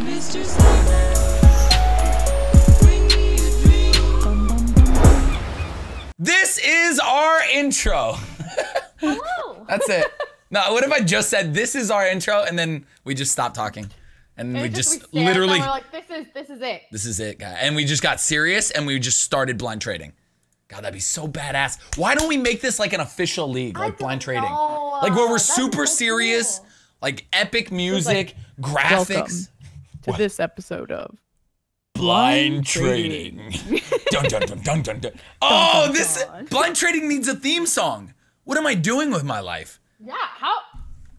Mr. Slippers, bring me a dream. This is our intro. Hello. That's it. No, what if I just said this is our intro and then we just stopped talking? And we It's just we literally We're like, this is this is it. this is it, guy. And we just got serious and we just started blind trading. God, that'd be so badass. Why don't we make this like an official league, like blind don't trading? know. Like where we're That'd super so serious, cool. like epic music, graphics. to this episode of Blind trading. dun, dun, dun, dun, dun, dun. Oh, this blind trading needs a theme song. What am I doing with my life? Yeah. How?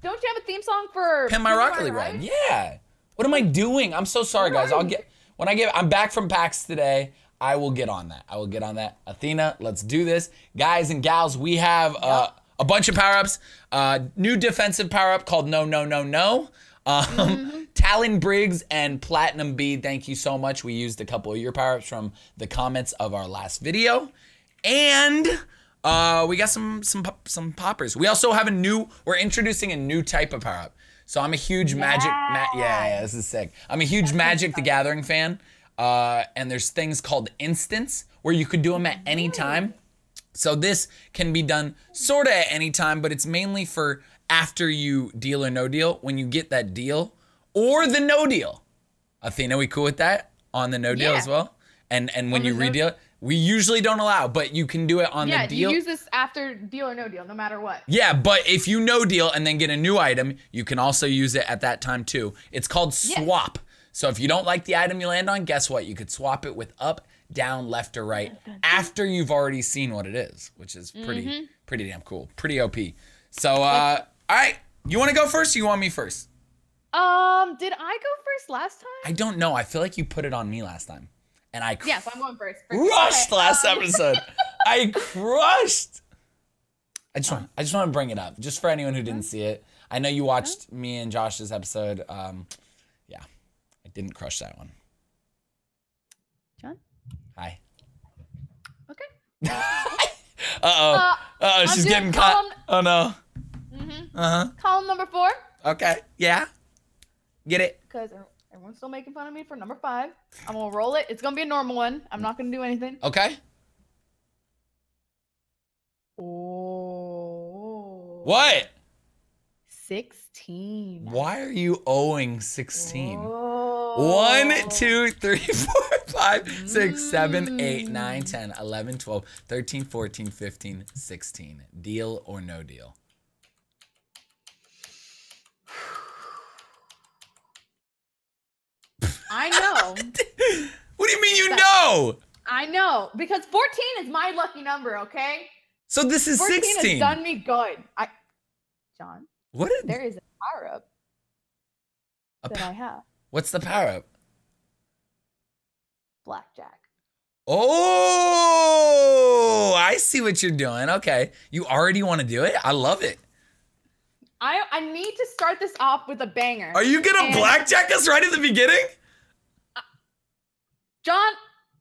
Don't you have a theme song for Pin my Rocket League ride. Yeah. What am I doing? I'm so sorry, guys. I'll get when I get. I'm back from PAX today. I will get on that. I will get on that. Athena, let's do this, guys and gals. We have uh, a bunch of power ups. Uh, new defensive power up called No No No No. Um, Talon Briggs and Platinum B. Thank you so much. We used a couple of your power ups from the comments of our last video, and. Uh, we got some some some poppers. We also have a new. We're introducing a new type of power up. So I'm a huge magic. Ma- yeah, yeah, this is sick. I'm a huge Magic the Gathering fan. Uh, and there's things called instants where you could do them at any time. So this can be done sort of at any time, but it's mainly for after you deal or no deal. When you get that deal or the no deal. Athena, we cool with that on the no deal Yeah. as well. And and when you no- redeal, we usually don't allow, but you can do it on Yeah, the deal. you use this after deal or no deal, no matter what. Yeah, but if you no deal and then get a new item, you can also use it at that time too. It's called Yes. So if you don't like the item you land on, guess what? You could swap it with up, down, left, or right after you've already seen what it is, which is pretty Mm-hmm. pretty damn cool. Pretty OP. So uh all right, you want to go first or you want me first? Um, did I go first last time? I don't know. I feel like you put it on me last time. And I yes, I'm going first. crushed Okay, last um, episode. I crushed. I just want I just want to bring it up just for anyone who didn't see it. I know you watched me and Josh's episode. Um, didn't crush that one. John? Hi. Okay. Uh oh. Uh, oh. She's getting caught. column- Oh no. Mm-hmm. Uh huh. Column number four, Okay. Yeah. Get it. because everyone's still making fun of me for number five. I'm gonna roll it. It's gonna be a normal one. I'm not gonna do anything. Okay. Oh. What? 16. Why are you owing sixteen? Oh. One, oh. two, three, four, five, six, seven, eight, mm. nine, 10, 11, 12, 13, 14, 15, 16. Deal or no deal? I know. What do you mean you know? I know. Because 14 is my lucky number, okay? So this is 14 16. has done me good. I John, What? Is, there is a power up that I have. What's the power up? Blackjack. Oh, I see what you're doing. Okay. You already want to do it? I love it. I I need to start this off with a banger. Are you going to blackjack us right at the beginning? John,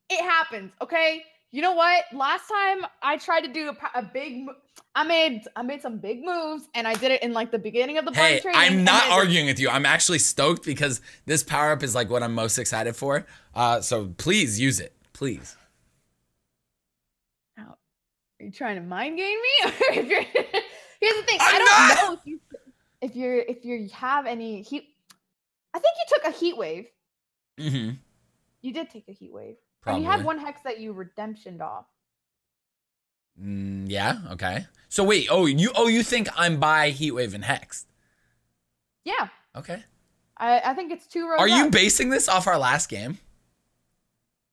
it happens, okay? You know what? Last time I tried to do a, a big I made I made some big moves and I did it in like the beginning of the Hey, training. I'm not arguing with you. I'm actually stoked because this power up is like what I'm most excited for. Uh, so please use it. Please. Now, Are you trying to mind game me? If you're Here's the thing. I'm I don't not! know if you if you're if you have any heat I think you took a heat wave. Mm-hmm. You did take a heat wave. Probably. And you had one hex that you redemptioned off. Mm, yeah. Okay. So wait. Oh, you. Oh, you think I'm by Heatwave and Hex? Yeah. Okay. I, I think it's two rows. Are you basing this off our last game?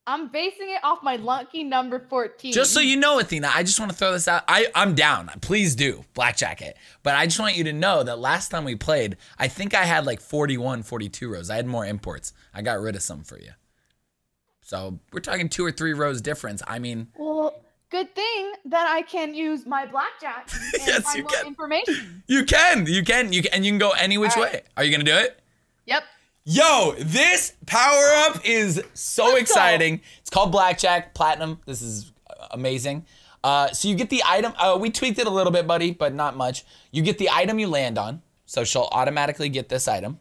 I'm basing it off my lucky number 14. Just so you know, Athena, I just want to throw this out. I, I'm down. Please do blackjack it. But I just want you to know that last time we played, I think I had like 41, 42 rows. I had more imports. I got rid of some for you. So we're talking two or three rows difference. I mean, Well, good thing that I can use my blackjack and Yes, you can. information. you can, you can, you can, and you can go any which right. way. Are you gonna do it? Yep. Yo, this power up is so Let's go. exciting. It's called Blackjack Platinum. This is uh, amazing. Uh, so you get the item. Uh, we tweaked it a little bit, buddy, but not much. You get the item you land on. so she'll automatically get this item.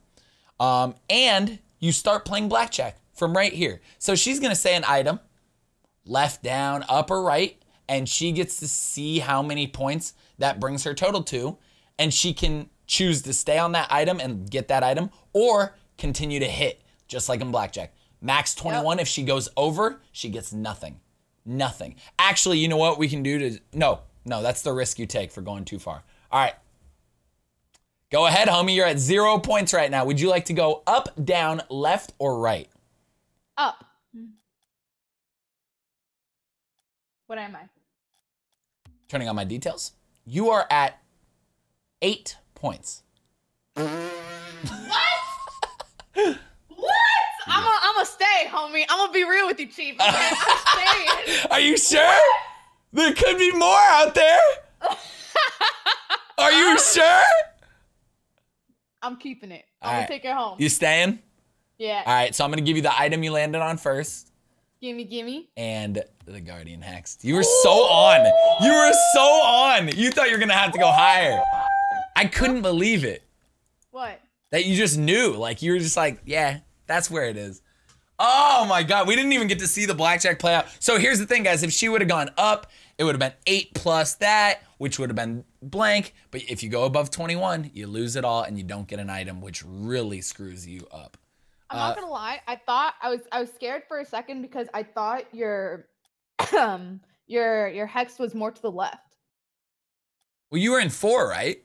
Um, and you start playing blackjack from right here. So she's gonna say an item, left, down, up, or right, and she gets to see how many points that brings her total to, and she can choose to stay on that item and get that item, or continue to hit, just like in blackjack. Max 21. If she goes over, she gets nothing. Nothing. Actually, you know what we can do to no, no, that's the risk you take for going too far. All right. Go ahead, homie. You're at zero points right now. Would you like to go up, down, left, or right? Up. Hmm. What am I? Turning on my details. You are at eight points. What? What? I'm gonna I'm stay, homie. I'm gonna be real with you, Chief. Okay? I'm staying. Are you sure? There could be more out there. Are you sure? I'm keeping it. I'm All gonna right. take it home. You staying? Yeah. All right, so I'm gonna give you the item you landed on first. Gimme, gimme. and the Guardian Hex. You were so on. You were so on. You thought you were gonna have to go higher. I couldn't believe it. What? That you just knew. Like you were just like, yeah, that's where it is. Oh my god, we didn't even get to see the blackjack play out. So here's the thing, guys. If she would have gone up, it would have been eight plus that, which would have been blank. But if you go above 21, you lose it all and you don't get an item, which really screws you up. I'm Uh, not gonna lie. I thought I was I was scared for a second because I thought your um your your hex was more to the left. Well, you were in four, right?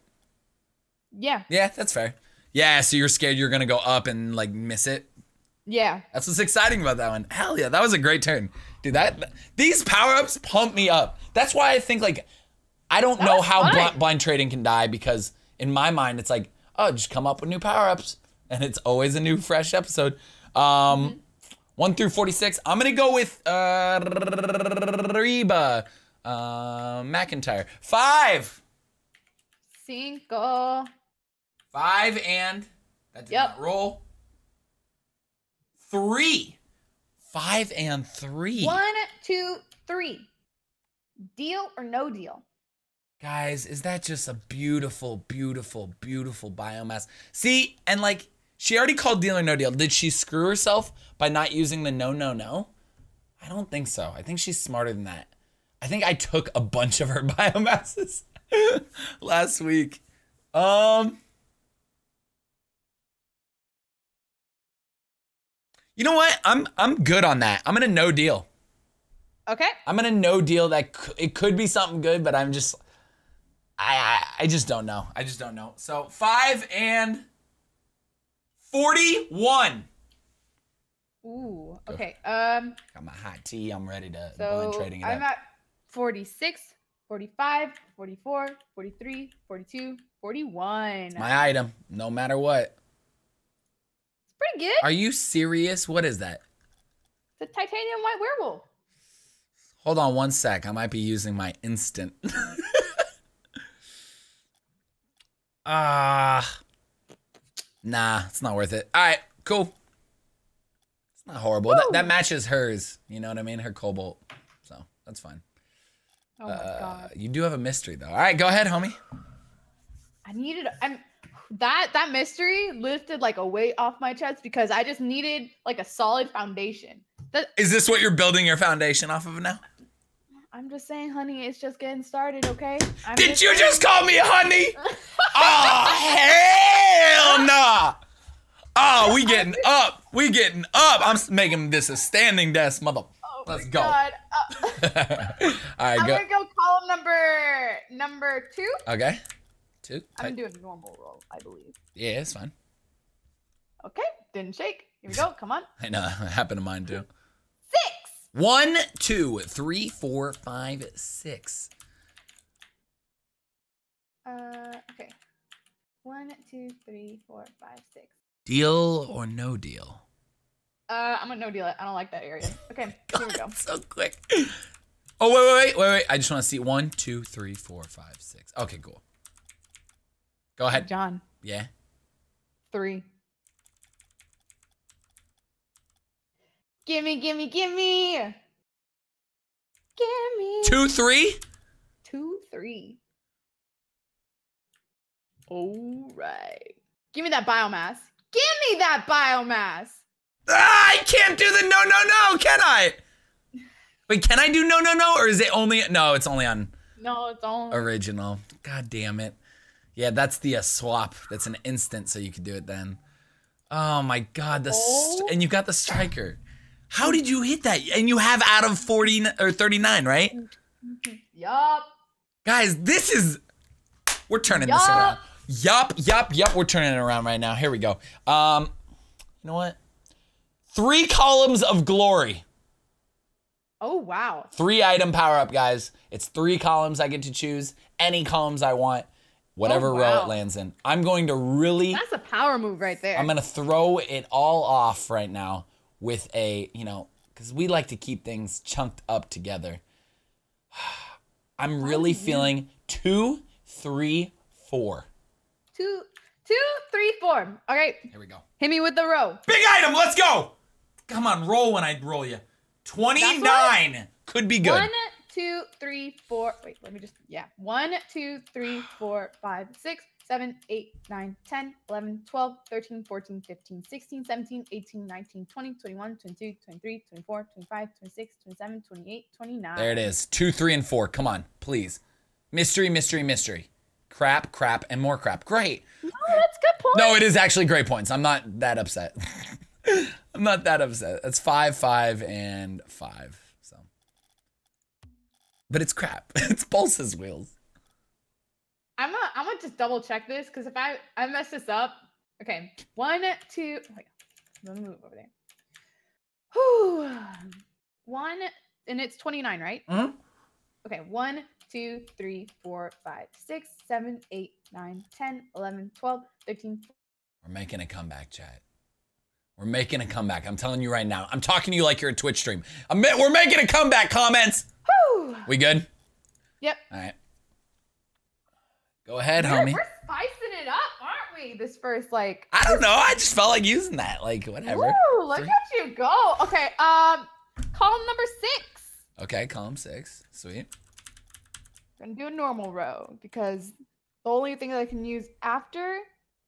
Yeah. Yeah, that's fair. Yeah, so you're scared you're gonna go up and like miss it. Yeah. That's what's exciting about that one. Hell yeah, that was a great turn, dude. That these power ups pump me up. That's why I think like I don't know how blind, blind trading can die because in my mind it's like oh just come up with new power ups and it's always a new fresh episode. Um, one through forty six. I'm gonna go with uh Reba uh, McEntire five. Cinco. Five and that did Yep. not roll. Three. Five and three. One, two, three. Deal or no deal? Guys, is that just a beautiful, beautiful, beautiful biomass? See, and like she already called deal or no deal. Did she screw herself by not using the no, no, no? I don't think so. I think she's smarter than that. I think I took a bunch of her biomasses last week. Um, you know what? I'm I'm good on that. I'm gonna no deal. Okay. I'm gonna no deal that it could be something good, but I'm just I, I I just don't know. I just don't know. So five and forty-one. Ooh. Okay. Um. Got my hot tea. I'm ready to So blind trading it I'm up. at 46, 45, 44, 43, 42, 41. my item, no matter what. it's pretty good. Are you serious? What is that? the titanium white werewolf. Hold on one sec. I might be using my instant. Ah. Nah, it's not worth it. All right, cool. It's not horrible. That, that matches hers. You know what I mean? Her cobalt. So that's fine. Oh my Uh, god. you do have a mystery though. All right, go ahead, homie. I needed. I'm. That that mystery lifted like a weight off my chest because I just needed like a solid foundation. That Is this what you're building your foundation off of now? I'm just saying, honey, it's just getting started, okay? I'm Did you saying- just call me honey? oh hell nah! Oh, we getting up. We getting up. I'm making this a standing desk, mother. Oh Let's go. Uh, All right, I'm go. gonna go column number number two. Okay. Two. I'm doing a normal roll, I believe. Yeah, it's fine. Okay, didn't shake. Here we go. Come on. I know. It happened to mine too. Six. One, two, three, four, five, six. Uh, okay. One, two, three, four, five, six. Deal or no deal? Uh, I'm gonna no deal it. I don't like that area. Okay, here we go. so quick. Oh wait, wait, wait, wait, wait! I just want to see one, two, three, four, five, six. Okay, cool. Go ahead. John, Yeah. three. Gimme, gimme, gimme. Gimme. Two, three. Two, three. All right. Give me that biomass. Give me that biomass. Ah, I can't do the no, no, no, can I? Wait, can I do no, no, no? Or is it only, no, it's only on No, it's all. original. God damn it. Yeah, that's the uh, swap. That's an instant, so you could do it then. Oh my god, the Oh. and you got the striker. How did you hit that? And you have out of 40 or 39, right? Yup. Guys, this is we're turning this Yup. around. Yup, yup, yup. We're turning it around right now. Here we go. Um, you know what? Three columns of glory. Oh wow. Three item power up, guys. It's three columns I get to choose. Any columns I want, whatever row it lands in. I'm going to really That's a power move right there. I'm gonna throw it all off right now with a, you know, because we like to keep things chunked up together. I'm really feeling two, three, four. two, two, three, four. Okay, Here we go. hit me with the row. Big item, let's go. Come on, roll when I roll you. 29 could be good. One, two, three, four. Wait, let me just. Yeah. One, two, three, four, five, six, seven, eight, nine, 10, 11, 12, 13, 14, 15, 16, 17, 18, 19, 20, 21, 22, 23, 24, 25, 26, 27, 28, 29. There it is. Two, three, and four. Come on, please. Mystery, mystery, mystery. Crap, crap, and more crap. Great. Oh, that's good point. No, it is actually great points. I'm not that upset. I'm not that upset. That's five, five, and five. So, but it's crap. It's Pulsus wheels. I'm gonna I'm gonna just double check this because if I I mess this up, okay. One, two. Wait, let me move over there. Whew. One, and it's 29, right? Mhm. Okay. One, two, three, four, five, six, seven, eight, nine, 10, 11, 12, 13. We're making a comeback, chat. We're making a comeback. I'm telling you right now. I'm talking to you like you're a Twitch stream. I'm, we're making a comeback. Comments. Whew. We good? Yep. All right. Go ahead, We're, homie. we're spicing it up, aren't we? This first like. I don't know. I just felt like using that. Like whatever. Woo, look Three. at you go. Okay. Um, column number six. Okay, column six. Sweet. gonna do a normal row because the only thing that I can use after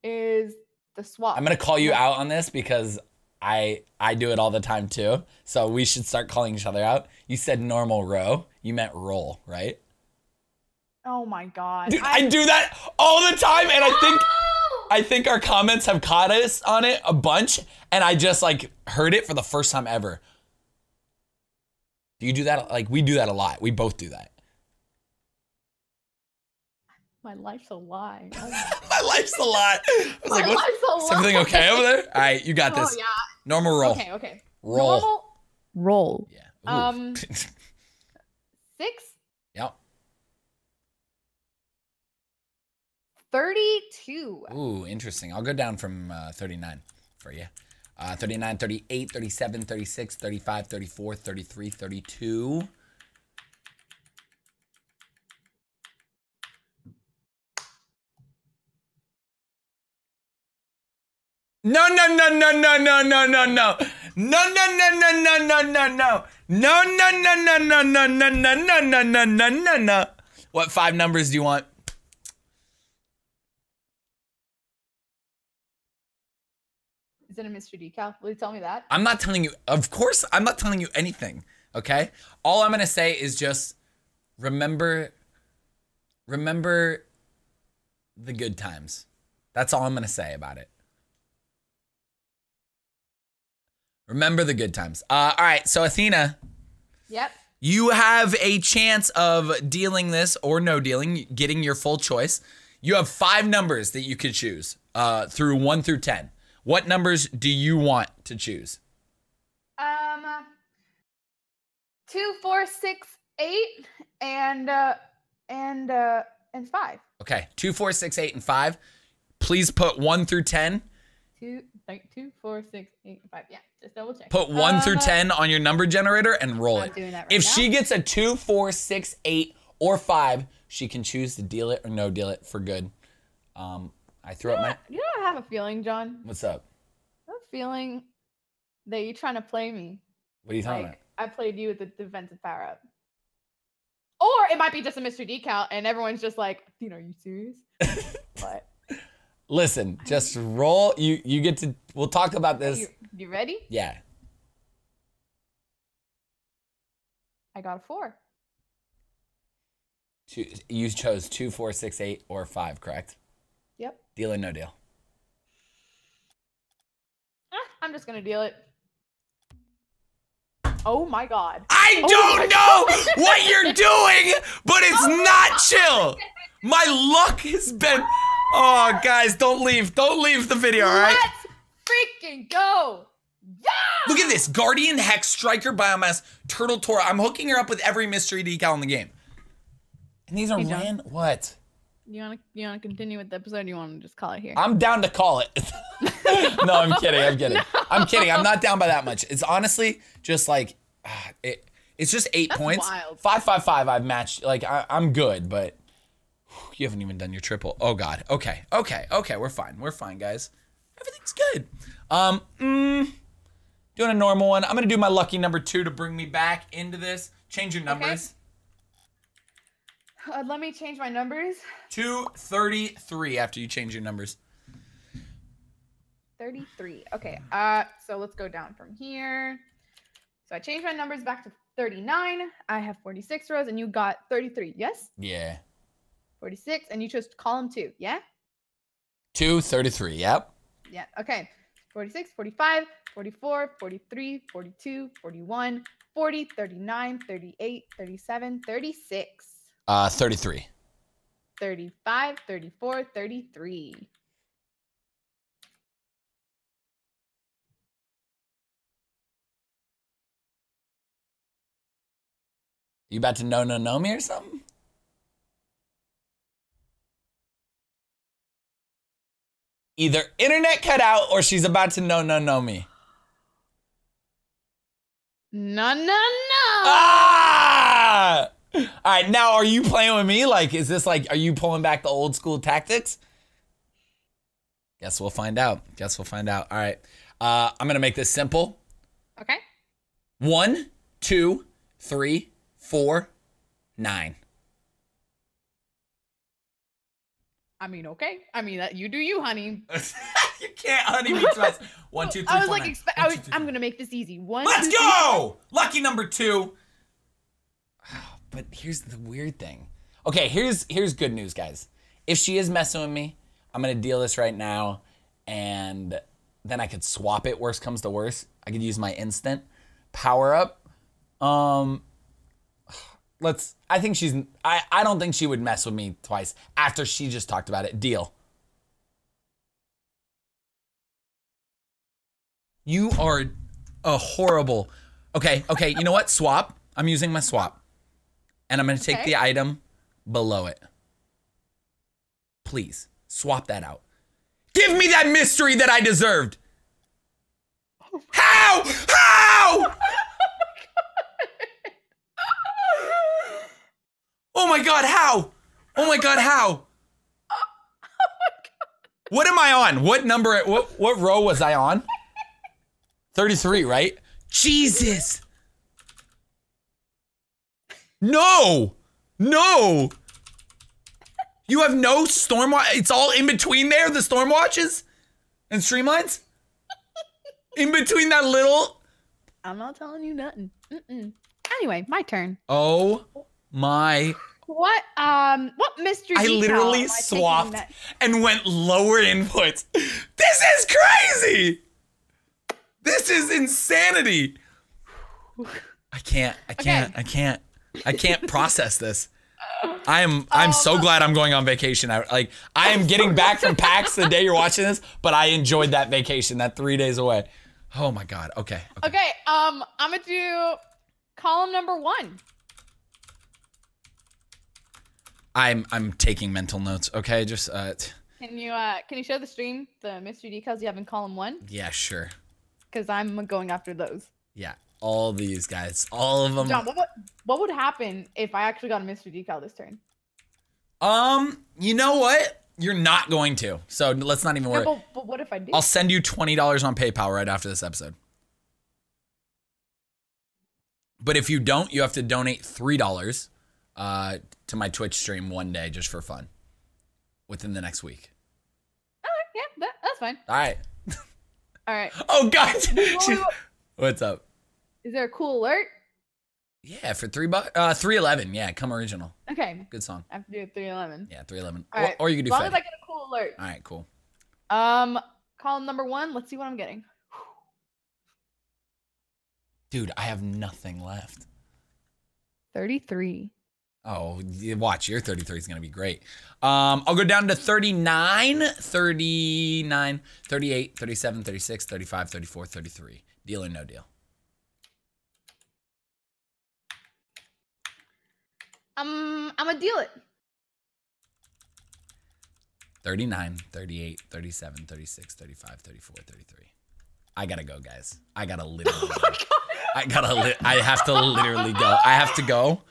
is the swap. I'm gonna call you out on this because I I do it all the time too. So we should start calling each other out. You said normal row. You meant roll, right? Oh my god. Dude, I do that all the time, and I think I think our comments have caught us on it a bunch, and I just like heard it for the first time ever. Do you do that? Like we do that a lot. We both do that. my life's a lie. Oh My life's a lot. I was my like, what's, life's a is everything okay over there? All right, you got this. Oh this. yeah. Normal roll. Okay. Okay. Roll. Normal Roll. Yeah. Ooh. Um, six. 32. Ooh, interesting. I'll go down from uh, 39 for you. Uh, 39, 38, 37, 36, 35, 34, 33, 32. No, no, no, no, no, no, no, no, no. No, no, no, no, no, no, no, no. No, no, no, no, no, no, no, no, no, no, no, no, no. What five numbers do you want? A mystery decal? Will you tell me that? I'm not telling you, of course, I'm not telling you anything, okay? All I'm gonna say is just remember, remember the good times. That's all I'm gonna say about it. Remember the good times. Uh, all right, so Athena, Yep. you have a chance of dealing this or no dealing, getting your full choice. You have five numbers that you could choose uh, through one through 10. What numbers do you want to choose? Um, two, four, six, eight, and uh, and uh, and five. Okay, two, four, six, eight, and five. Please put one through ten. Two, like two, four, six, eight, five. Yeah, just double check. Put one through Um, ten on your number generator and roll it. doing that right if now. she gets a two, four, six, eight, or five, she can choose to deal it or no deal it for good. Um, I threw up my. You know, I have a feeling, John. What's up? I have a feeling that you're trying to play me. What are you talking Like I played you with the defensive power up. Or it might be just a mystery decal, and everyone's just like, "Athena, are you serious?" but about? Listen, just roll. You you get to. We'll talk about this. You, you ready? Yeah. I got a four. Two, you chose two, four, six, eight, or five, correct? Deal or no deal? Ah, I'm just gonna deal it. Oh my god. I Oh don't know what you're doing, but it's not chill. My luck has been. Oh, guys, don't leave. Don't leave the video, all right? Let's freaking go! Yeah! Look at this Guardian Hex, Striker Biomass, Turtle Tora. I'm hooking her up with every mystery decal in the game. And these are ran. What? You wanna you wanna continue with the episode? Or you wanna just call it here? I'm down to call it. no, I'm kidding. I'm kidding. I'm kidding. I'm not down by that much. It's honestly just like ah, it. It's just eight That's points. wild. Five, five, five. I've matched. Like I, I'm good, but whew, you haven't even done your triple. Oh God. Okay. Okay. Okay. We're fine. We're fine, guys. Everything's good. Um. Mm, doing a normal one. I'm gonna do my lucky number two to bring me back into this. Change your numbers. Uh, let me change my numbers. Two thirty-three. After you change your numbers. 33. Okay. Uh so let's go down from here. So I changed my numbers back to 39. I have 46 rows and you got 33. Yes? Yeah. 46 and you chose column 2. Yeah? Two thirty-three. Yep. Yeah. Okay. 46, 45, 44, 43, 42, 41, 40, 39, 38, 37, 36, Uh, thirty-three. 35, 34, 33. You about to no no know me or something? Either internet cut out or she's about to no no know me. No, no, no. Ah! All right, now are you playing with me? Like, is this like, are you pulling back the old school tactics? Guess we'll find out. Guess we'll find out. All right, uh, I'm gonna make this simple. Okay. One, two, three, four, nine. I mean, okay. I mean, that you do you, honey. you can't honey me twice. One, two, three, I was four, like, nine. expe- One, I was, three, I'm gonna make this easy. One. Let's two, three- go! Lucky number two. But here's the weird thing. Okay, here's here's good news, guys. If she is messing with me, I'm gonna deal this right now, and then I could swap it. Worst comes to worst, I could use my instant power up. Um, let's. I think she's. I I don't think she would mess with me twice after she just talked about it. Deal. You are a horrible. Okay, okay. You know what? Swap. I'm using my swap. And I'm going to take Okay. the item below it. Please, swap that out. Give me that mystery that I deserved. How? How? Oh my god, how? Oh my god, how? What am I on? What number what what row was I on? 33, right? Jesus. No. No. You have no storm watch. It's all in between there, the storm watches and streamlines? In between that little I'm not telling you nothing. Mm-mm. Anyway, my turn. Oh my What? Um. What mystery? I literally I swapped and went lower inputs. This is crazy. This is insanity. I can't. I can't. I can't. I can't process this. I am. I'm so Um, glad I'm going on vacation. I like. I am getting back from PAX the day you're watching this, but I enjoyed that vacation. That three days away. Oh my god. Okay. okay. Okay. Um. I'm gonna do column number one. I'm. I'm taking mental notes. Okay. Just. Uh. Can you uh can you show the stream the mystery decals you have in column one? Yeah. Sure. Because I'm going after those. Yeah. All these guys. All of them. John, what would, what would happen if I actually got a mystery decal this turn? Um, you know what? You're not going to. So let's not even No, worry. but, but what if I do? I'll send you twenty dollars on PayPal right after this episode. But if you don't, you have to donate three dollars uh, to my Twitch stream one day just for fun within the next week. Oh, yeah, that, that's fine. All right. All right. Oh God. Wait, What's up? Is there a cool alert? Yeah, for three bucks. Uh, three eleven. Yeah, come original. Okay. Good song. I have to do it 311. Yeah, three eleven. Or, right. or you could do As long as Fetty. I get a cool alert. All right, cool. Um, column number one. Let's see what I'm getting. Dude, I have nothing left. 33. Oh, watch, your 33 is going to be great. Um, I'll go down to 39, 39, 38, 37, 36, 35, 34, 33. Deal or no deal? Um, I'm gonna deal it. 39, 38, 37, 36, 35, 34, 33. I got to go, guys. I got to literally go. I got to li- I have to literally go. I have to go.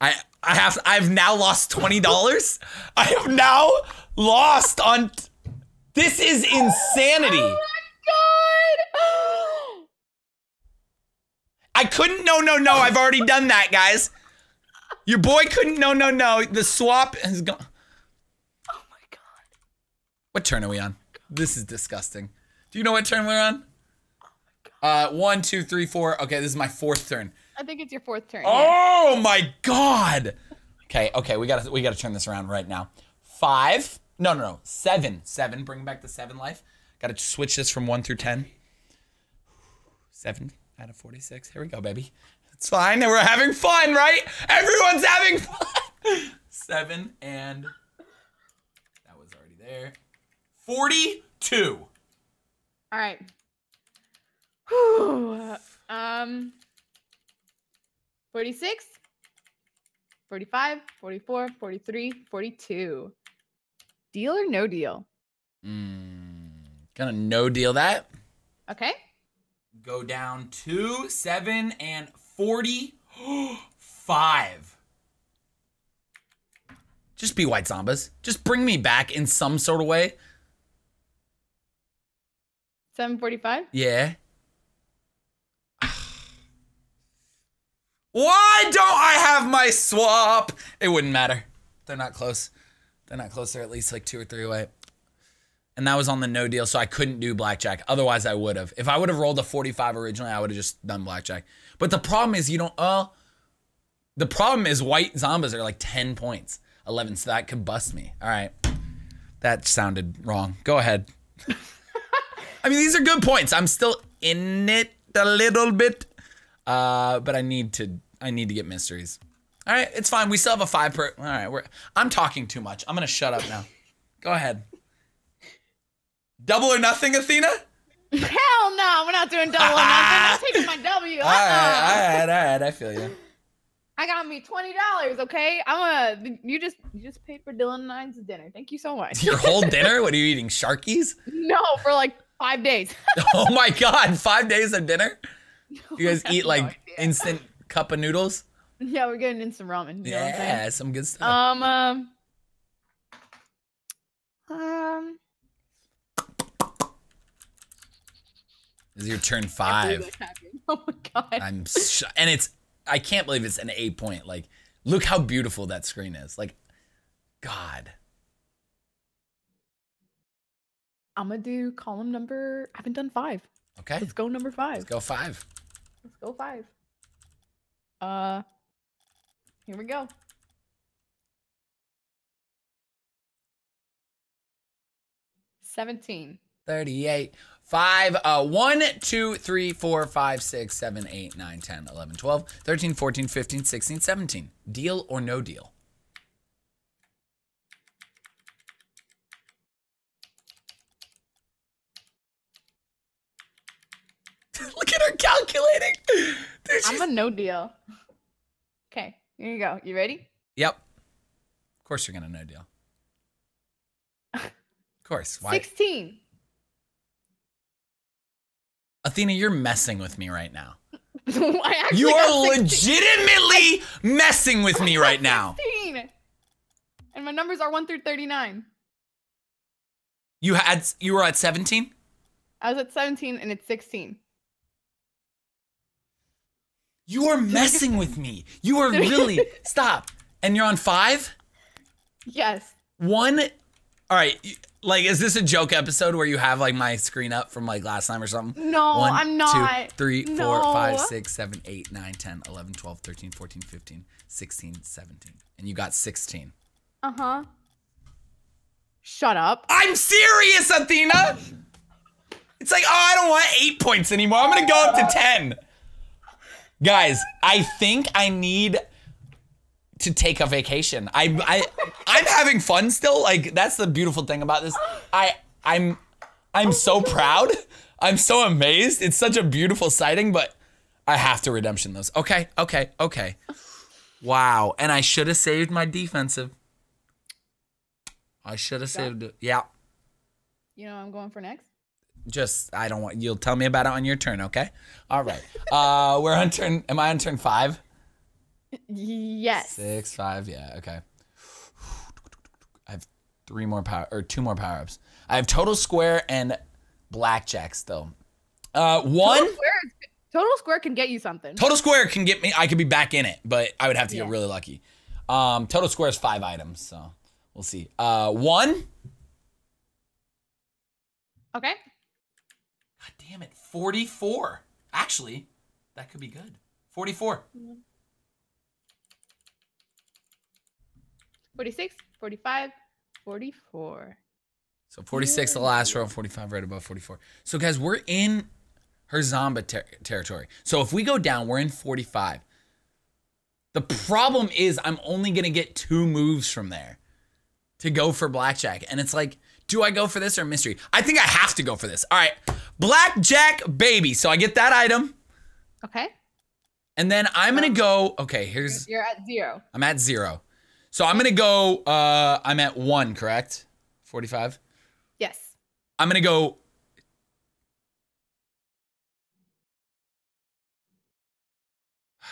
I I have I've now lost $20. I have now lost on This is insanity. Oh my god! I couldn't. No, no, no. I've already done that, guys. Your boy couldn't. No, no, no. The swap has gone. oh my god! What turn are we on? This is disgusting. Do you know what turn we're on? Uh, one, two, three, four. Okay, this is my fourth turn. I think it's your fourth turn. yeah. Oh my god. Okay, okay. We gotta we gotta turn this around right now. Five. No, no, no. Seven. Seven. Bring back the seven life. Gotta switch this from one through ten. Seven out of forty-six. Here we go, baby. It's fine. We're having fun, right? Everyone's having fun. Seven and that was already there. Forty-two. All right. Whew. Um. 46, 45, 44, 43, 42. Deal or no deal? Mm, gonna no deal that. Okay. go down to seven and 45. Just be White Zombies. Just bring me back in some sort of way. 745. Yeah. Why don't I have my swap? It wouldn't matter. They're not close. They're not close. They're at least like two or three away. And that was on the no deal, so I couldn't do blackjack. Otherwise, I would have. If I would have rolled a 45 originally, I would have just done blackjack. But the problem is, you don't. Uh, the problem is, white zombas are like 10 points, 11, so that could bust me. All right. That sounded wrong. Go ahead. I mean, these are good points. I'm still in it a little bit, uh, but I need to. I need to get mysteries. All right, it's fine. We still have a five per. All right, we're. I'm talking too much. I'm gonna shut up now. Go ahead. Double or nothing, Athena. Hell no, we're not doing double or nothing. I'm taking my W. All right, Uh-uh. all right, all right. I feel you. I got me twenty dollars. Okay, I'm a. You just you just paid for Dylan and I's dinner. Thank you so much. Your whole dinner? What are you eating? Sharkies? no, for like five days. Oh my God! Five days of dinner. You guys eat like instant cup of noodles? yeah, we're getting in some ramen. You know what I'm? Yeah, some good stuff. Um, um, um. This is your turn five. Oh my god. I'm sh- and it's I can't believe it's an eight point. Like, look how beautiful that screen is. Like, God. I'm gonna do column number. I haven't done five. Okay, Let's go number five. let's go five. Let's go five. Uh, here we go. Seventeen. 38. 5, uh, 1, 2, 3, 4, 5, 6, 7, 8, 9, 10, 11, 12, 13, 14, 15, 16, 17. Deal or no deal? Look at her calculating. Dude, I'm a no deal. Okay, here you go. You ready? Yep. Of course you're going to no deal. Of course. Why? Sixteen. Athena, you're messing with me right now. You are 16. legitimately messing with me right now. 16. And my numbers are 1 through 39. You had you were at 17? I was at 17 and it's 16. You are messing with me. You are really stop. And you're on 5? Yes. 1 All right, Like, is this a joke episode where you have like my screen up from like last time or something? No, One, I'm not. three, four, five, No. six, seven, eight, nine, 10, 11, 12, 13, 14, 15, 16, 17. And you got 16. Uh huh. Shut up. I'm serious, Athena! It's like, oh, I don't want eight points anymore. I'm gonna go up to 10. Guys, I think I need to take a vacation. I, I I'm having fun still. Like that's the beautiful thing about this. I I'm I'm so proud. I'm so amazed. It's such a beautiful sighting, but I have to redemption those. Okay, okay, okay. Wow. And I should have saved my defensive. I should have saved it. Yeah. You know what I'm going for next? Just I don't want you'll tell me about it on your turn, okay? All right. Uh we're on turn am I on turn five? Yes. Six, five, yeah, okay. I have three more power or two more power ups. I have total square and blackjack still. Uh one Total square, total square can get you something. total square can get me I could be back in it, but I would have to get really lucky. Um total square is five items, so we'll see. Uh one. Okay. God damn it. 44. Actually, that could be good. 44. 46, 45, 44. So 46 the last row, 45 right above 44. So guys, we're in her Zomba ter- territory. So if we go down, we're in 45. The problem is I'm only going to get two moves from there to go for blackjack. And it's like, do I go for this or mystery? I think I have to go for this. All right. Blackjack baby. So I get that item. Okay. And then I'm going to um, go, okay, here's You're at zero. I'm at 0. So I'm going to go uh I'm at 1, correct? 45. Yes. I'm gonna go.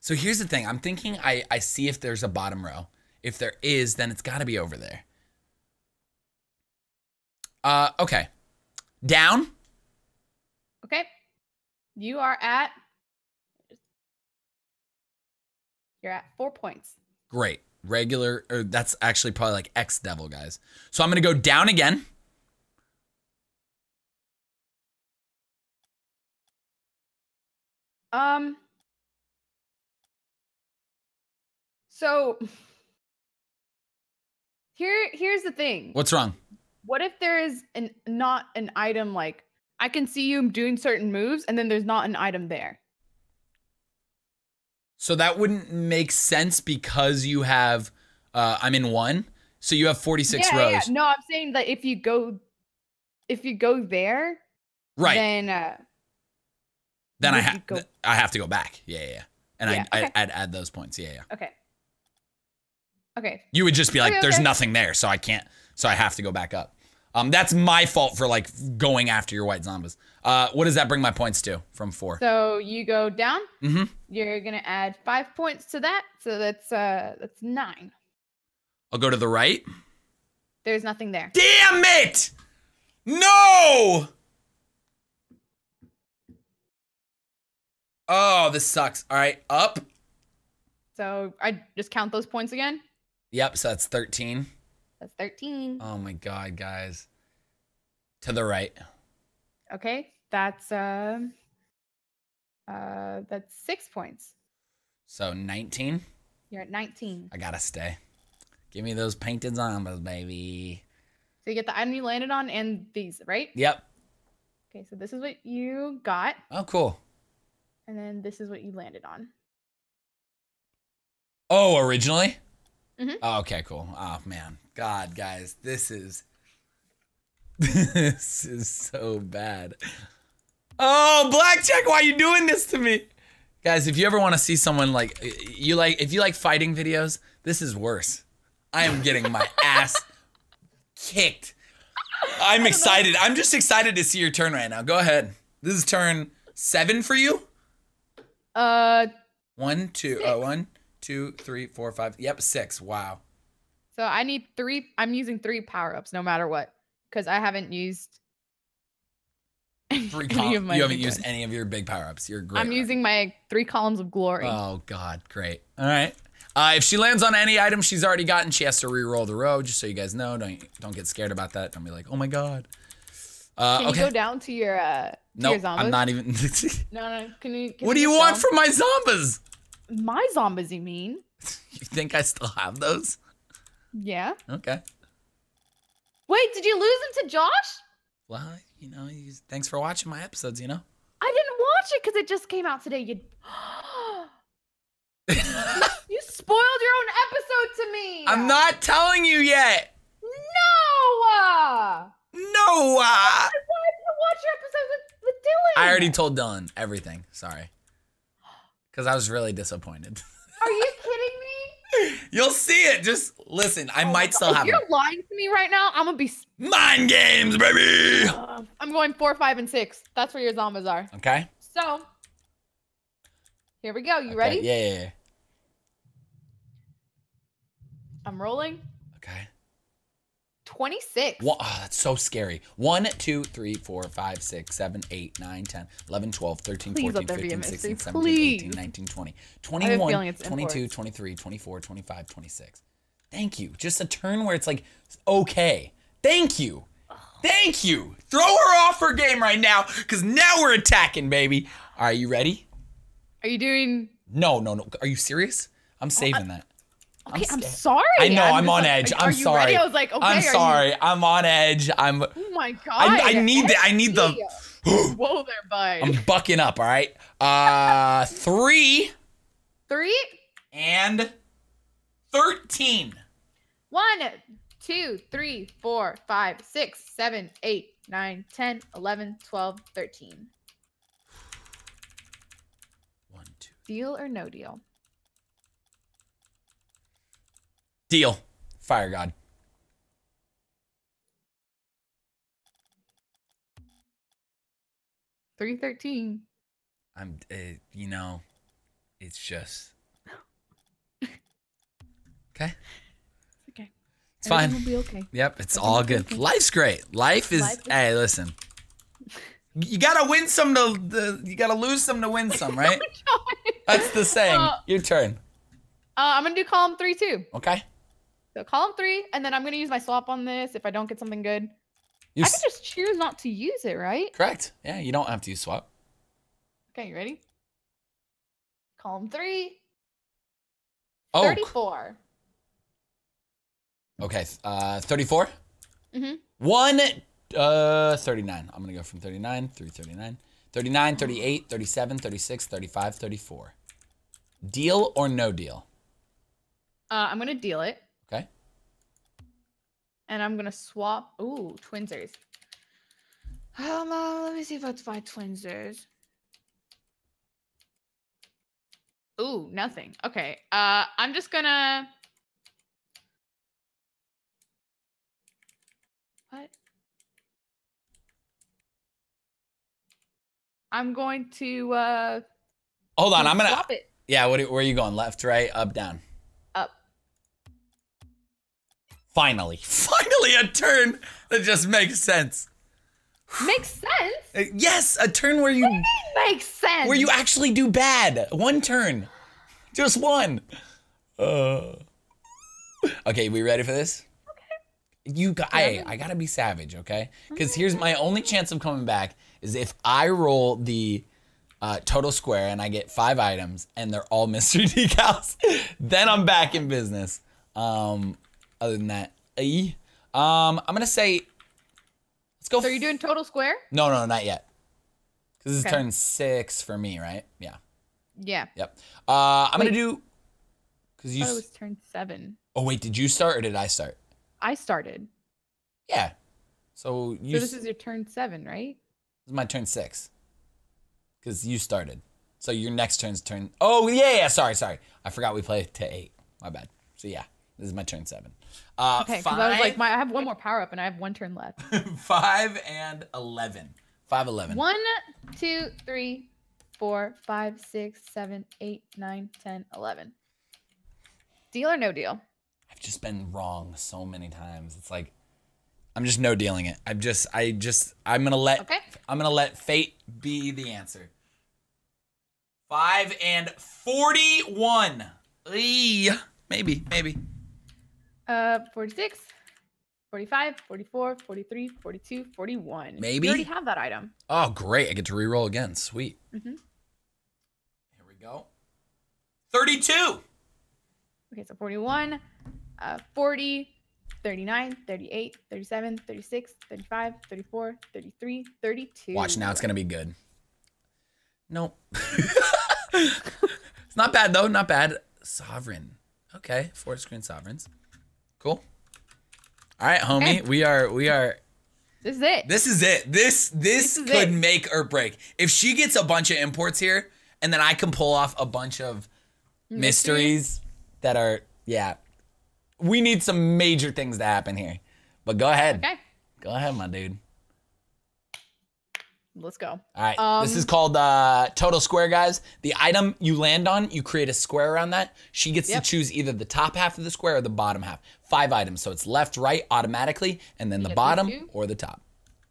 So here's the thing. I'm thinking I, I see if there's a bottom row. If there is, then it's gotta be over there. Uh okay. Down. Okay. You are at. You're at four points. Great. Regular or that's actually probably like Xdevil, guys. So I'm gonna go down again. Um. So here, here's the thing. What's wrong? What if there is an not an item like I can see you doing certain moves, and then there's not an item there? So that wouldn't make sense because you have uh I'm in one. So you have 46 yeah, rows. yeah. No, I'm saying that if you go, if you go there, Right. then uh, then I have go- I have to go back. Yeah, yeah, yeah. And Yeah, I okay. I I'd add those points. Yeah, yeah. okay, okay, You would just be like, Okay, "There's okay. nothing there, so I can't. So I have to go back up." Um, that's my fault for like going after your white zombies. Uh, what does that bring my points to from four? so you go down. mm-hmm. You're gonna add five points to that, so that's uh that's nine. I'll go to the right. There's nothing there. Damn it! No! Oh, this sucks. All right, up. So I just count those points again. Yep. So that's thirteen. That's 13. Oh my god, guys. To the right. Okay, that's um uh that's six points. So nineteen. You're at 19. I gotta stay. Give me those painted zombies, baby. So you get the item you landed on and these, right? Yep. Okay, so this is what you got, Oh, cool. and then this is what you landed on. Oh, originally? Mhm. Oh, okay, cool. Oh man. God, guys, this is this is so bad. Oh, Blackjack, why are you doing this to me? Guys, if you ever want to see someone like you like if you like fighting videos, this is worse. I am getting my ass kicked. I'm excited. I'm just excited to see your turn right now. Go ahead. This is turn seven for you. Uh, One, two, uh, one, two, three, four, five. Yep, six. Wow. so I need three. I'm using three power ups no matter what, because I haven't used. Three any of my you haven't used ones. any of your big power ups. You're great. I'm using my three columns of glory. Oh God, great. All right. Uh, if she lands on any item she's already gotten, she has to re-roll the row. Just so you guys know, don't don't get scared about that. Don't be like, oh my god. Uh, Can okay. you go down to your uh no, zombas? I'm not even. No, no. Can you? Can what do you want from my zombas? My Zombas? You mean? You think I still have those? Yeah. Okay. Wait, did you lose them to Josh? Well, you know, thanks for watching my episodes. You know. I didn't watch it because it just came out today. You. you spoiled your own episode to me. I'm not telling you yet. No. No. I wanted to watch your episode with, with Dylan. I already told Dylan everything. Sorry. Because I was really disappointed. Are you kidding me? You'll see it. Just listen. I might still if have you're them. lying to me right now, I'm gonna be. Mind games, baby. Uh, I'm going four, five, and six. That's where your Zombas are. Okay. So. Here we go. You Okay, ready? Yeah, yeah, yeah. I'm rolling. Okay. 26. One, oh, ah, that's so scary. 1, 2, 3, 4, 5, 6, 7, 8, 9, 10, 11, 12, 13, Please 14, let there be a 15, 16, 17, 18, 19, 20, 21, 22, imports. 23, 24, 25, 26. Thank you. Just a turn where it's like, okay. Thank you. Thank you. Throw her off her game right now because now we're attacking, baby. Are you ready? Are you doing? No, no, no. Are you serious? I'm saving that. Okay, I'm, scared. sorry. I know, I'm just on like, edge. I'm are you sorry. Ready? I was like, okay. I'm are you- sorry. I'm on edge. I'm Oh my god. I, I need the I need the Whoa there, bud. I'm bucking up, all right? Uh 3 Three, and 13. one, two, three, four, five, six, seven, eight, nine, 10, 11, 12, 13. 1 2 Deal or no deal? Deal. Fire God. Three thirteen. I'm uh, you know, it's just Okay? Okay. It's fine. Will be okay. Yep, it's all good. Life's great. Life is, Life is- hey, listen. You gotta win some to the, you gotta lose some to win some, right? That's the saying. Uh, Your turn. Uh, I'm gonna do column three too. Okay. So column three, and then I'm gonna use my swap on this if I don't get something good. You I can just choose not to use it, right? correct. Yeah, you don't have to use swap. Okay, you ready? Column three, Oh, 34. okay. Uh, 34. Mm-hmm. One, uh, 39. I'm gonna go from 39 through 39. 39, 38, 37, 36, 35, 34. Deal or no deal? Uh, I'm gonna deal it, Okay. and I'm gonna swap. Ooh, Twinzers. Um, uh, let me see if that's my Twinzers. Ooh, nothing. Okay. Uh, I'm just gonna. What? I'm going to uh. Hold on. I'm gonna. it Yeah. What? Where are you going? Left, right, up, down. up. Finally, finally, a turn that just makes sense. Makes sense. Uh, Yes, a turn where you Makes sense. where you actually do bad. One turn, just one. Uh. Okay, we ready for this? Okay. You got. I I gotta be savage, okay? Because here's my only chance of coming back is if I roll the uh, total square and I get five items and they're all mystery decals. then I'm back in business. Um, other than that, eh. um, I'm gonna say. Let's go. So you're doing total square? No, no, not yet. Because this is turn six for me, right? Yeah. Yeah. Yep. Uh, I'm Wait. gonna do. Because I you. thought it was turn seven. Oh wait, did you start or did I start? I started. Yeah. So you. So this is your turn seven, right? this is my turn six. Because you started. So your next turn's turn. Oh yeah, yeah. Sorry, sorry. I forgot we played to eight. My bad. So yeah, this is my turn seven. Uh, Okay, because I was like, my I have one more power up and I have one turn left. five and eleven. Five eleven. one, two, three, four, five, six, seven, eight, nine, ten, eleven. Deal or no deal? I've just been wrong so many times. It's like I'm just no dealing it. I'm just I just I'm gonna let Okay. I'm gonna let fate be the answer. Five and forty-one. Eee, maybe, maybe. Uh, 46, 45, 44, 43, 42, 41. Maybe? You already have that item. Oh, great. I get to re-roll again. Sweet. Mhm. Here we go. 32. Okay, so 41, uh, 40, 39, 38, 37, 36, 35, 34, 33, 32. Watch now. It's going to be good. Nope. it's not bad, though. Not bad. Sovereign. Okay. Forest Green Sovereigns. Cool. All right, homie. We are, we are, This is it. This is it. This this, This is could it. make or break. If she gets a bunch of imports here, and then I can pull off a bunch of mysteries, that are yeah. We need some major things to happen here. But go ahead. Okay, Go ahead, my dude. let's go. All right. this Um, is called uh, Total Square, guys. The item you land on, you create a square around that. She gets Yep. to choose either the top half of the square or the bottom half. Five items. So it's left, right automatically, and then the bottom or the top.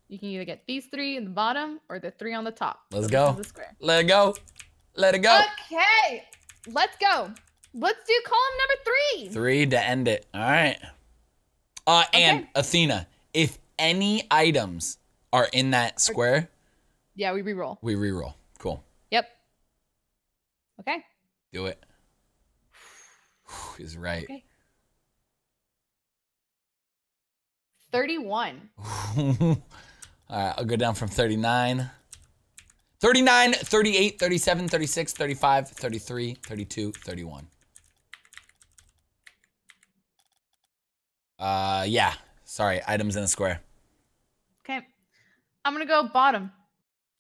You can either get these three in the bottom or the three on the top. Let's So go. is the square. Let it go. Let it go. Okay, let's go. Let's do column number three. Three to end it. All right. Uh, and Okay. Athena, if any items are in that square, Yeah, we re-roll. we reroll. Cool. Yep. Okay. Do it. Is right. Okay. 31. All right, I'll go down from 39. 39, 38, 37, 36, 35, 33, 32, 31. Uh, yeah. Sorry, items in a square. Okay. I'm gonna go bottom.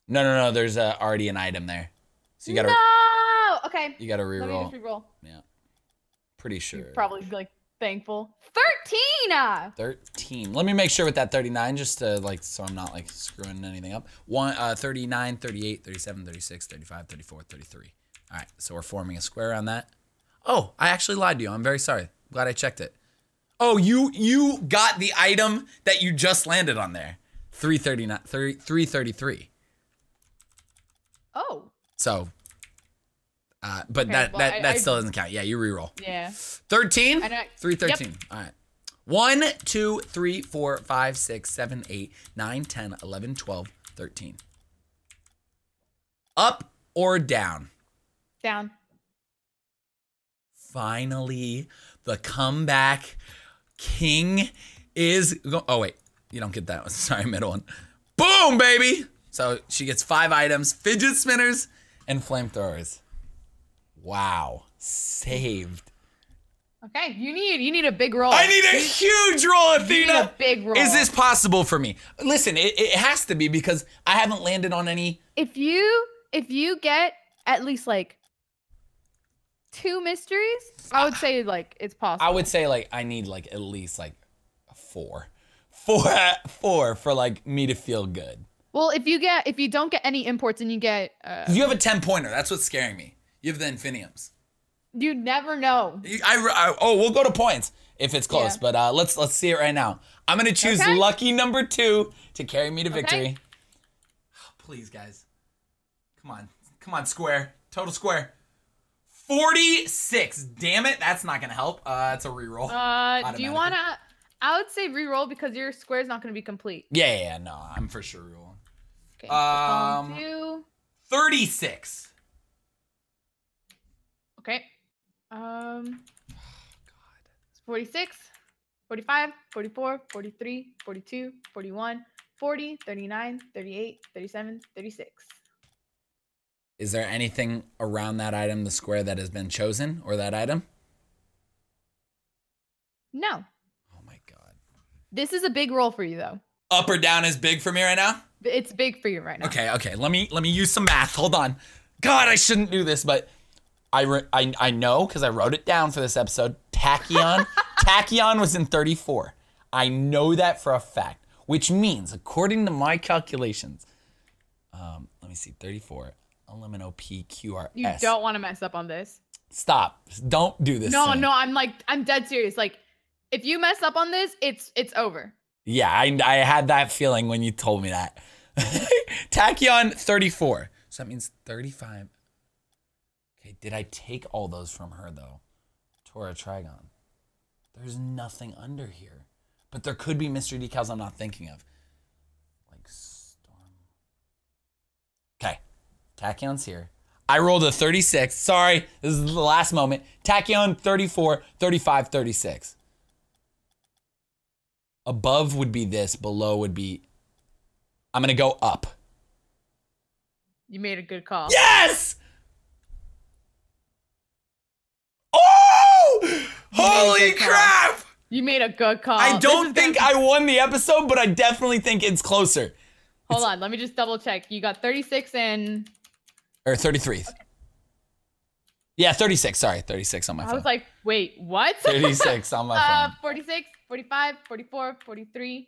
No, no, no. There's uh, already an item there, so you gotta No. Okay. you gotta reroll. Let me reroll. just re-roll. Pretty sure. You're probably like thankful. 13. ah! 13. Let me make sure with that 39 just to like so I'm not like screwing anything up. One uh 39, 38, 37, 36, 35, 34, 33. All right. So we're forming a square on that. Oh, I actually lied to you. I'm very sorry. Glad I checked it. Oh, you you got the item that you just landed on there. 339 30, 333. Oh. So uh but Okay, that well, that I- that I- still doesn't count. Yeah, you reroll. Yeah. 13? I know- 313. All right. 1, 2, 3, 4, 5, 6, 7, 8, 9, 10, 11, 12, 13. Up or down? Down. Finally, the comeback king is. Go- oh, wait. You don't get that one. Sorry, middle one. Boom, baby. So she gets five items fidget spinners and flamethrowers. Wow. Saved. Okay. You need you need a big roll. I need a huge roll, You need Athena. a big roll. Is this possible for me? Listen, it, it has to be because I haven't landed on any. if you if you get at least like two mysteries, I would say like it's possible. I would say like I need like at least like four, four, four for like me to feel good. Well, if you get if you don't get any imports and you get uh, You have a ten pointer. That's what's scaring me. You have the infiniums. you never know. I, I- oh, we'll go to points if it's close. Yeah. But uh, let's let's see it right now. I'm gonna choose Okay. lucky number two to carry me to Okay. victory. Please, guys, come on, come on, square, total square. 46. Damn it, that's not gonna help. Uh, it's a reroll. Uh, do you wanna? I would say re-roll because your square is not gonna be complete. yeah, yeah, yeah, no, I'm for sure rerolling. Okay. Um, two. 36. Okay. Um. 46, 45, 44, 43, 42, 41, 40, 39, 38, 37, 36. Is there anything around that item, the square that has been chosen, or that item? No. Oh my god. This is a big roll for you though. Up or down is big for me right now. It's big for you right now. Okay, okay. Let me let me use some math. Hold on. God, I shouldn't do this, but I re- I, I know because I wrote it down for this episode. Tachyon, Tachyon was in 34. I know that for a fact, which means, according to my calculations, um, let me see, 34. Elimino P Q R S. You don't want to mess up on this. stop. Don't do this. No, no, I'm like I'm dead serious. Like if you mess up on this, it's it's over. Yeah, I, I had that feeling when you told me that. Tachyon 34. So that means 35. Okay, did I take all those from her though? Tora Trigon. There's nothing under here. But there could be mystery decals I'm not thinking of. Like Storm. Okay. Tachyon's here. I rolled a 36. Sorry, this is the last moment. Tachyon 34, 35, 36. Above would be this, below would be. I'm going to go up. You made a good call. Yes! Oh! Holy call. crap! You made a good call. I don't think I won the episode, but I definitely think it's closer. Hold on, let me just double check. You got 36 and Or 33. Yeah, 36. Sorry, 36 on my I phone. I was like, wait, what? 36 on my uh, phone. 46, 45, 44, 43,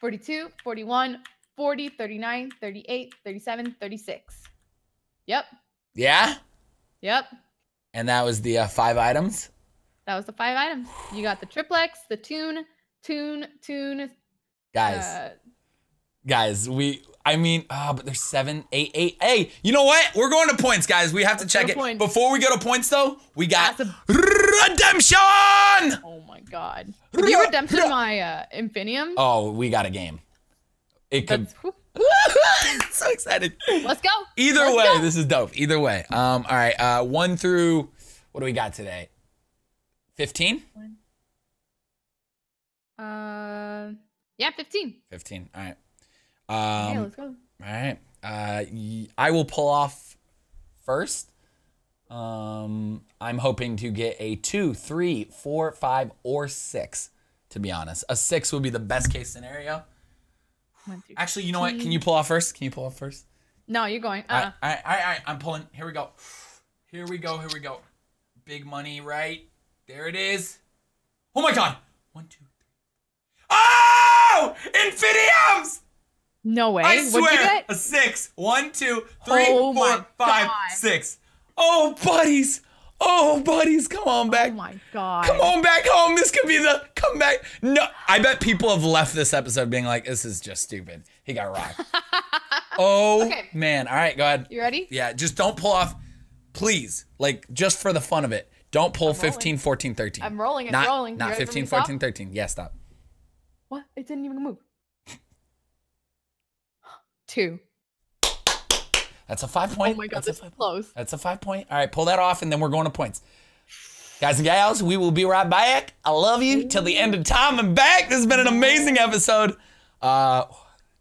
42, 41, 40, 39, 38, 37, 36. Yep. Yeah? Yep. And that was the uh, five items. That was the five items. You got the triplex, the tune, tune, tune. Guys, Uh, guys, we, I mean, oh, but there's seven, eight, eight. Hey, you know what? We're going to points, guys. We have to Let's check it. points. Before we go to points, though, we got That's redemption. oh my god. Did you redemption my uh, Infinium? Oh, we got a game. It could. So excited. Let's go. Either Let's way, go. this is dope. Either way. Um, all right. Uh, one through what do we got today? Fifteen. Uh, yeah, 15. Fifteen. All right. yeah, Um, let's go. all right. Uh, I will pull off first. Um, I'm hoping to get a two, three, four, five, or six. To be honest, a six would be the best case scenario. One, two. Actually, you know what? Can you pull off first? Can you pull off first? No, you're going. All Uh, right, all right, all right, all right, I'm pulling. Here we go. Here we go. Here we go. Big money, right? There it is. Oh my god. One, two, three. Oh! Infiniums! no way. I swear. A six. One, two, three, Oh four, five, six. Oh, buddies. Oh, buddies. Come on oh back. Oh my god. Come on back home. This could be the comeback. No, I bet people have left this episode being like, this is just stupid. He got rocked. oh, Okay. man. All right, go ahead. You ready? Yeah, just don't pull off, please. Like, just for the fun of it. Don't pull rolling. 15, 14, 13. I'm rolling, it's not, rolling. Not ready for 15, me to stop? 14, 13. Yeah, stop. What? It didn't even move. Two. That's a five point. Oh my god, That's a this is five. close. That's a five point. All right, pull that off, and then we're going to points. Guys and gals, we will be right back. I love you till the end of time and back. This has been an amazing episode. Uh,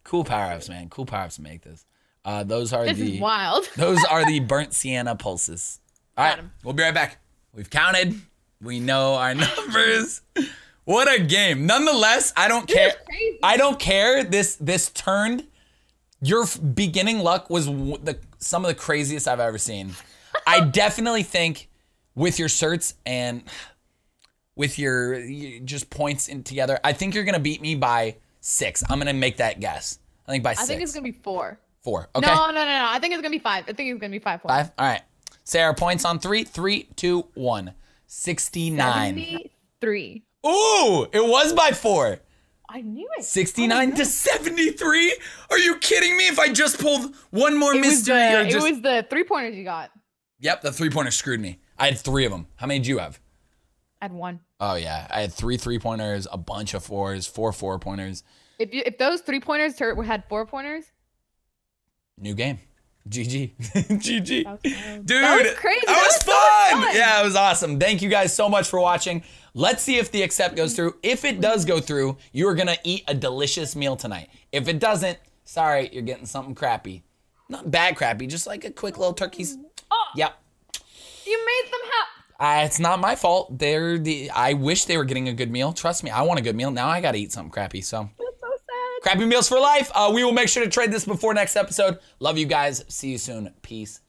cool power ups, man. Cool power ups make this. Uh, those are This the is wild. those are the burnt sienna Pulsus. All right, we'll be right back. We've counted. We know our numbers. What a game! Nonetheless, I don't care. I don't care. This this turned. Your beginning luck was the some of the craziest I've ever seen. I definitely think with your certs and with your just points in together, I think you're gonna beat me by six. I'm gonna make that guess. I think by six. I six. think it's gonna be four. four. Okay. No, no, no, no. I think it's gonna be five. I think it's gonna be five points. Five. All right. Our points on three. Three, two, one. 69. Seventy-three. Ooh, it was by four. I knew it. 69 to 73? Are you kidding me? If I just pulled one more It was, the, or it was the three pointers you got. Yep, the three pointer screwed me. I had three of them. How many did you have? I had one. Oh, yeah. I had three three pointers, a bunch of fours, four four pointers. If you, if those three pointers had four pointers, New game. GG. GG. Dude, That was crazy. That, That was, was so fun. fun. Yeah, it was awesome. Thank you guys so much for watching. Let's see if the accept goes through. If it does go through, you are gonna eat a delicious meal tonight. If it doesn't, sorry, you're getting something crappy. Not bad crappy, just like a quick little turkey's. Oh, Yep. you made them happy. Uh, it's not my fault. They're the. I wish they were getting a good meal. Trust me, I want a good meal. Now I gotta eat something crappy. So That's so sad. Crappy meals for life. Uh, we will make sure to trade this before next episode. Love you guys. See you soon. Peace.